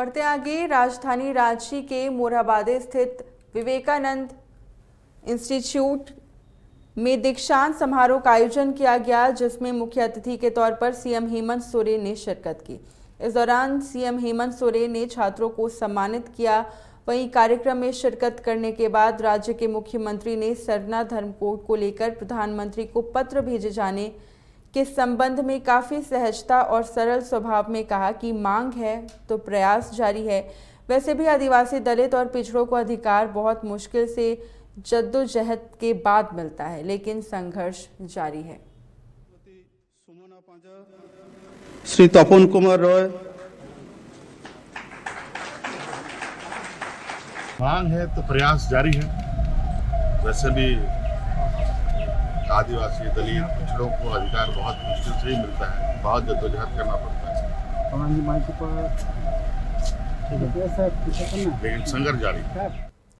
बढ़ते आगे, राजधानी रांची के मोरहाबादी स्थित विवेकानंद इंस्टीट्यूट में दीक्षांत समारोह का आयोजन किया गया, जिसमें मुख्य अतिथि के तौर पर सीएम हेमंत सोरेन ने शिरकत की। इस दौरान सीएम हेमंत सोरेन ने छात्रों को सम्मानित किया। वहीं कार्यक्रम में शिरकत करने के बाद राज्य के मुख्यमंत्री ने सरना धर्म कोड को लेकर प्रधानमंत्री को पत्र भेजे जाने के संबंध में काफ़ी सहजता और सरल स्वभाव में कहा कि मांग है तो प्रयास जारी है। वैसे भी आदिवासी दलित और पिछड़ों को अधिकार बहुत मुश्किल से जद्दोजहद के बाद मिलता है लेकिन संघर्ष जारी है। श्री तपन कुमार रॉय। मांग है तो प्रयास जारी है। वैसे भी आदिवासी दलित पिछड़ों को अधिकार बहुत मुश्किल से ही मिलता है। बहुत जद्दोजहद करना पड़ता है। जी माइक पर ठीक सर ठीक ना? लेकिन संघर्ष जारी। है